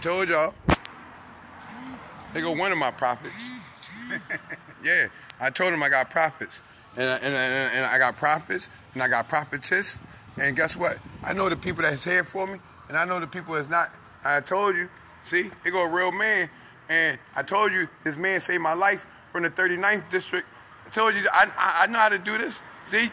told y'all. They go one of my prophets. yeah, I told him I got prophets. And, I- and, and, and I got prophets, and I got prophetess. And guess what? I know the people that's here for me, and I know the people that's not. I told you. See, here go a real man. And I told you, this man saved my life from the 39th district. I told you, I, I, I know how to do this. See,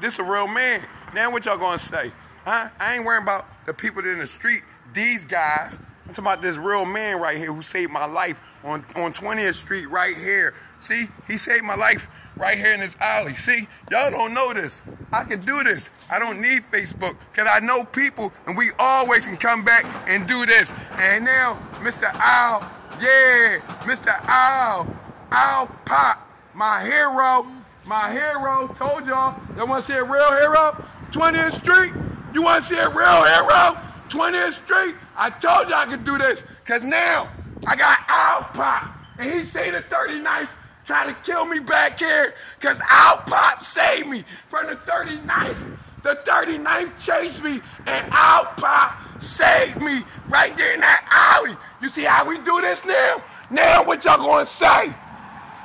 this a real man. Now what y'all gonna say? Huh? I ain't worrying about the people in the street, these guys. I'm talking about this real man right here who saved my life on, on 20th Street right here. See, he saved my life right here in this alley. See, y'all don't know this. I can do this. I don't need Facebook because I know people and we always can come back and do this. And now, Mr. Al, yeah, Mr. Al, Al Pop, my hero, my hero, told y'all, y'all want to see a real hero? 20th Street? You want to see a real hero? 20th Street? I told you I could do this, because now I got Al Pop, and he say the 39th try to kill me back here, because Al Pop saved me from the 39th. The 39th chased me, and Al Pop saved me right there in that alley. You see how we do this now? Now what y'all gonna say?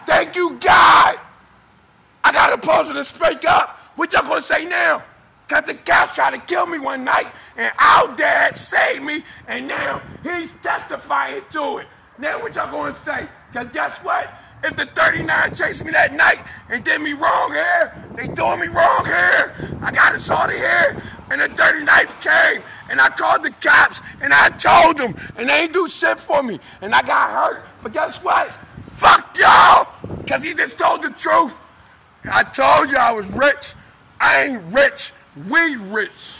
Thank you, God. I got a poster to speak up. What y'all gonna say now? Cause the cops tried to kill me one night, and our dad saved me, and now he's testifying to it. Now what y'all gonna say? Cause guess what? If the 39 chased me that night and did me wrong here, they doing me wrong here. I got to here, and the 39th came, and I called the cops, and I told them, and they ain't do shit for me, and I got hurt. But guess what? Fuck y'all, cause he just told the truth. I told you I was rich. I ain't rich. We rich.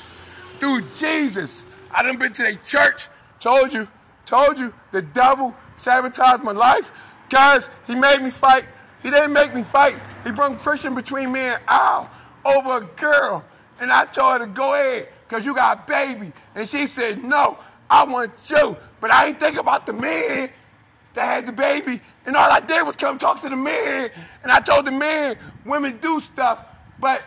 Through Jesus. I done been to their church. Told you. Told you. The devil sabotaged my life Guys, he made me fight. He didn't make me fight. He brought friction between me and Al over a girl. And I told her to go ahead because you got a baby. And she said, no, I want you. But I ain't think about the man that had the baby, and all I did was come talk to the man, and I told the man women do stuff, but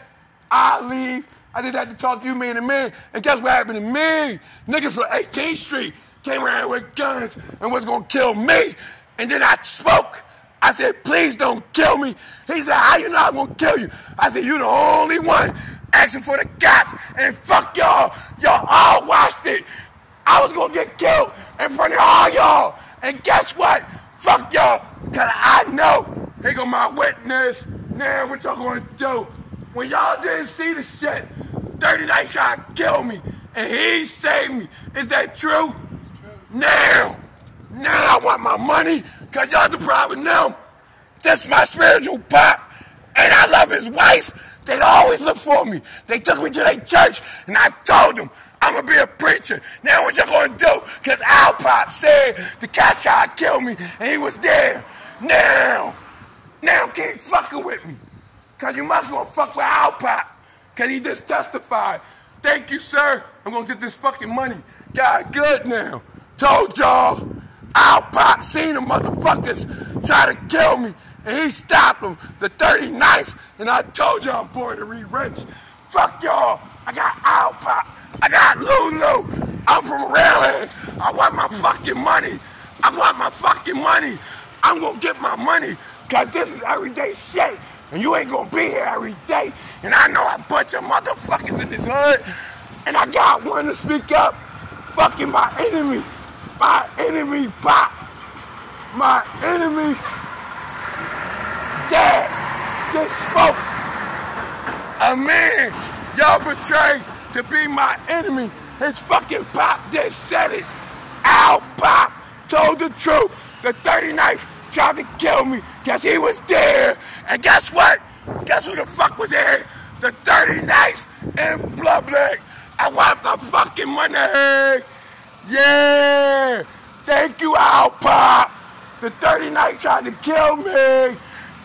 I leave. I just had to talk to you, man, and man. And guess what happened to me? Niggas from 18th Street came around with guns and was gonna kill me. And then I spoke. I said, please don't kill me. He said, how you know I'm gonna kill you? I said, you the only one asking for the cops, and fuck y'all. Y'all all watched it. I was gonna get killed in front of all y'all. And guess what? Fuck y'all. Cause I know. Here go my witness. Now what y'all gonna do? When y'all didn't see the shit, 39 tried to kill me. And he saved me. Is that true? true. Now. Now I want my money. Cause y'all the problem now. That's my spiritual pop. And I love his wife. They always look for me. They took me to their church, and I told them I'm gonna be a preacher. Now what y'all gonna do? Cause Al Pop said the cat tried to kill me, and he was there. Now, now keep fucking with me. Cause you must gonna fuck with Al Pop. Cause he just testified. Thank you, sir. I'm gonna get this fucking money. God good now. Told y'all. Al Pop seen the motherfuckers try to kill me, and he stopped them. The 39th, and I told y'all I'm born to re rich. Fuck y'all. I got Al Pop. I got Lulu. I'm from here. I want my fucking money. I want my fucking money. I'm gonna get my money, cause this is everyday shit. And you ain't gonna be here every day. And I know a bunch of motherfuckers in this hood. And I got one to speak up. Fucking my enemy. My enemy pop. My enemy dad just spoke. A man y'all betrayed to be my enemy. His fucking pop just said it. Al Pop told the truth. The 39th tried to kill me because he was there. And guess what? Guess who the fuck was there? The 39th in public. I want the fucking money. Yeah. Thank you, Al Pop. The 39th tried to kill me.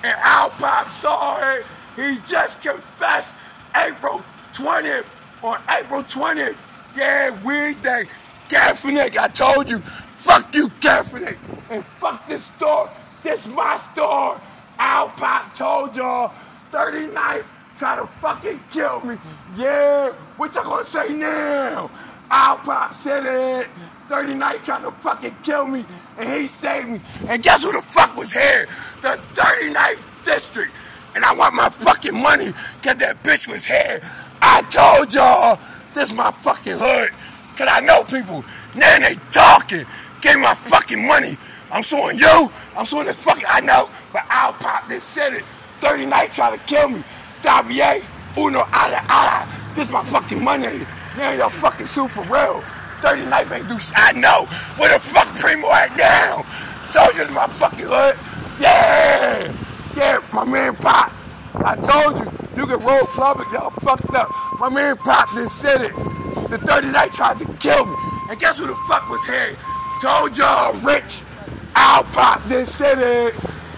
And Al Pop saw it. He just confessed April 20th on April 20th. Yeah, weird day. Kaepernick, I told you. Fuck you, Kaepernick. And fuck this store. This my store. Al Pop told y'all. 39th try to fucking kill me. Yeah, what y'all gonna say now? Al Pop said it. 39th tried to fucking kill me, and he saved me. And guess who the fuck was here? The 39th District. And I want my fucking money, cause that bitch was here. I told y'all, this is my fucking hood. Cause I know people. Now they talking. Give my fucking money. I'm suing you. I'm suing the fucking, I know. But Al Pop just said it. 39th tried to kill me. Xavier, uno, ala, ala. This my fucking money. Now y'all fucking sue for real. 39th ain't do shit. I know. Where the fuck Primo at now? Told you my fucking hood. Yeah. Yeah, my man Pop. I told you, you can roll and y'all fucked up. My man Pop just said it. The 39th tried to kill me. And guess who the fuck was here? Told y'all, Rich. Al Pop it.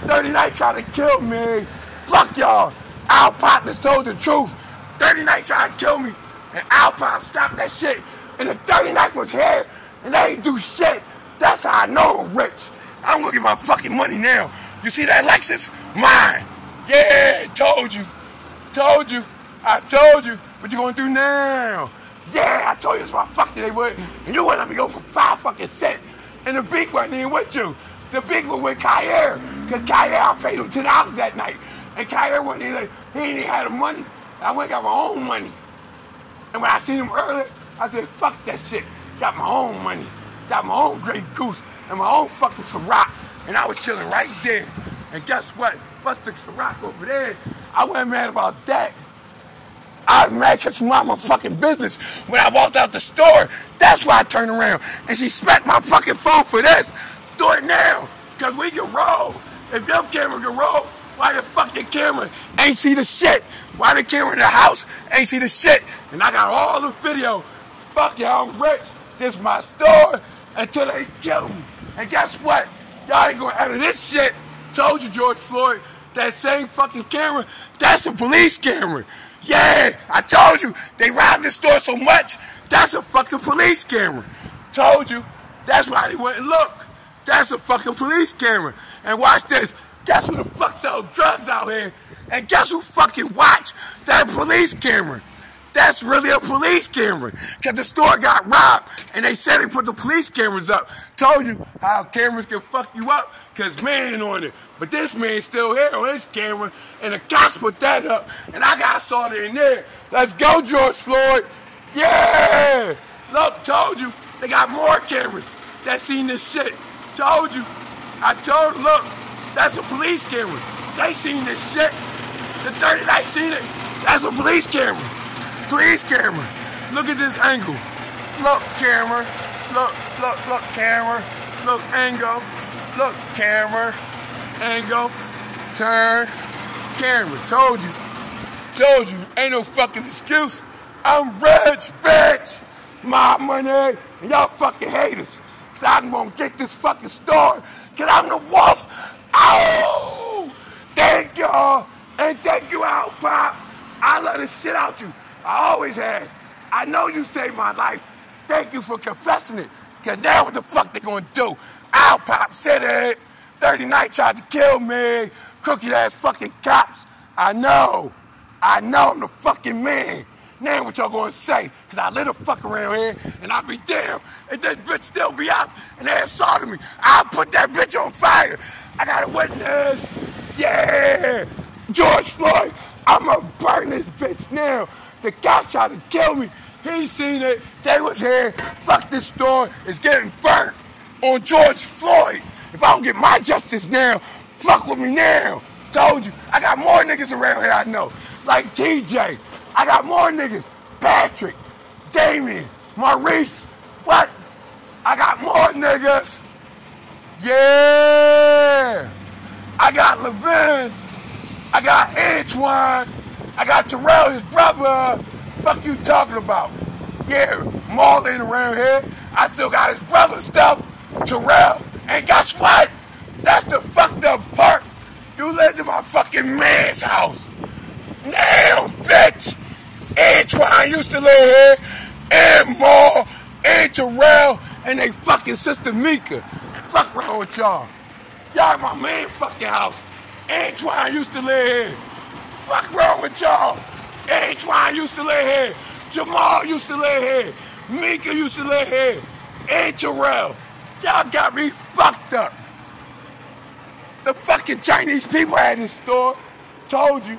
39th tried to kill me. Fuck y'all. Al Pop just told the truth. 39th tried to kill me. And Al Pop stopped that shit. And the 39th was here. And they ain't do shit. That's how I know I'm rich. I'm gonna get my fucking money now. You see that Lexus? Mine. Yeah, told you. Told you. I told you. What you gonna do now? Yeah, I told you it's my fucking they would. And you wouldn't let me go for five fucking cents. And the big one ain't with you. The big one with Kyer. Cause Kyer, I paid him ten dollars that night. And Kyer wasn't even, he ain't even had the money. I went got my own money. And when I seen him earlier, I said, fuck that shit. Got my own money. Got my own Grey Goose and my own fucking Ciroc. And I was chilling right there. And guess what? The Ciroc over there? I wasn't mad about that. I mad because my fucking business. When I walked out the store, that's why I turned around. And she smacked my fucking phone for this. Do it now. Because we can roll. If your camera can roll, why the fuck fucking camera ain't see the shit? Why the camera in the house ain't see the shit? And I got all the video. Fuck y'all, I'm rich. This is my store until they kill me. And guess what? Y'all ain't gonna edit this shit. Told you, George Floyd, that same fucking camera, that's a police camera. Yeah, I told you, they robbed the store so much, that's a fucking police camera. Told you, that's why they went and look. That's a fucking police camera. And watch this. Guess who the fuck sell drugs out here? And guess who fucking watch that police camera? That's really a police camera. Cause the store got robbed and they said they put the police cameras up. Told you how cameras can fuck you up cause man on it. But this man's still here on his camera and the cops put that up and I got saw it in there. Let's go, George Floyd. Yeah! Look, told you, they got more cameras that seen this shit. Told you. I told look, that's a police camera. They seen this shit. The 30 they seen it. That's a police camera. Police camera. Look at this angle. Look, camera. Look, look, look, camera. Look, angle. Look, camera. Angle. Turn. Camera. Told you. Told you. Ain't no fucking excuse. I'm rich, bitch. My money. And y'all fucking haters. Cause I'm gonna get this fucking store. Cause I'm the wolf. Oh! Thank y'all. And thank you, Al Pop. I love the shit out you. I always have. I know you saved my life. Thank you for confessing it. Cause now what the fuck they gonna do? Al Pop said it. 39th tried to kill me. Crooked ass fucking cops. I know. I know I'm the fucking man. Now what y'all gonna say? Cause I lit a fuck around here and I'll be damn if that bitch still be out and they assaulted me. I'll put that bitch on fire. I got a witness. Yeah. George Floyd, I'ma burn this bitch now. The cops tried to kill me. He seen it. They was here. Fuck this store. It's getting burnt on George Floyd. If I don't get my justice now, fuck with me now. Told you. I got more niggas around here I know. Like TJ. I got more niggas. Patrick, Damien, Maurice. What? I got more niggas. Yeah. I got Levin. I got Antoine. I got Terrell, his brother. Fuck you talking about? Yeah, Maul ain't around here. I still got his brother stuff, Terrell. And guess what? That's the fucked up part. You lived in my fucking man's house. Now, bitch. Antoine used to live here. And Maul, and Terrell, and they fucking sister Mika. Fuck wrong with y'all. Y'all my man fucking house. Antoine used to live here. Fuck wrong with y'all. Antoine used to live here. Jamal used to live here. Mika used to live here. And Terrell. Y'all got me fucked up. The fucking Chinese people had this store. Told you.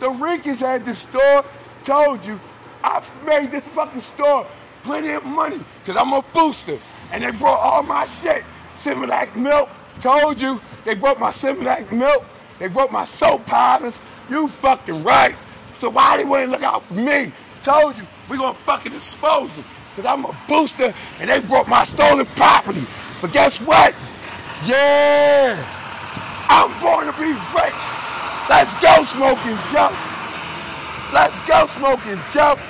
The Ricans had this store. Told you. I've made this fucking store plenty of money because I'm a booster. And they brought all my shit. Similac milk. Told you. They brought my Similac milk. They brought my soap powders. You fucking right. So why they wouldn't look out for me? Told you. We gonna fucking expose them. Cause I'm a booster and they broke my stolen property. But guess what? Yeah. I'm going to be rich. Let's go smoking jump. Let's go smoking jump.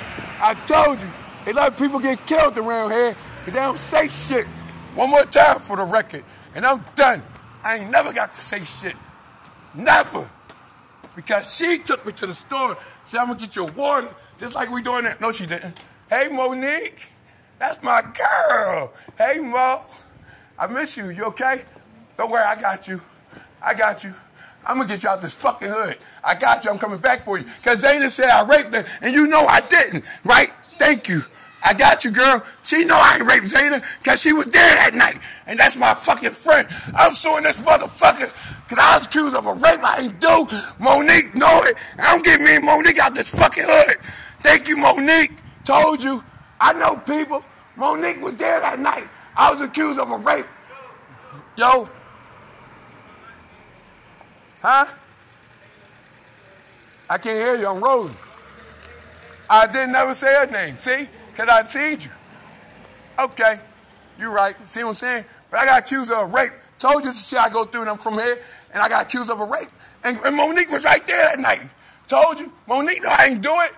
I told you, a lot of people get killed around here because they don't say shit. One more time for the record, and I'm done. I ain't never got to say shit. Never. Because she took me to the store, said, I'm gonna get you a water, just like we doing that. No, she didn't. Hey, Monique, that's my girl. Hey, Mo, I miss you. You okay? Don't worry, I got you. I got you. I'm gonna get you out this fucking hood. I got you. I'm coming back for you. Cause Zayna said I raped her, and you know I didn't, right? Thank you. I got you, girl. She know I ain't raped Zayna because she was there that night. And that's my fucking friend. I'm suing this motherfucker because I was accused of a rape I ain't do. Monique know it. I'm getting me and Monique out this fucking hood. Thank you, Monique. Told you. I know people. Monique was there that night. I was accused of a rape. Yo, Huh? I can't hear you. I'm rolling. I didn't never say her name. See? Because I feed you. Okay. You're right. See what I'm saying? But I got accused of rape. Told you to see I go through them from here, and I got accused of a rape. And, and Monique was right there that night. Told you. Monique, no, I ain't do it.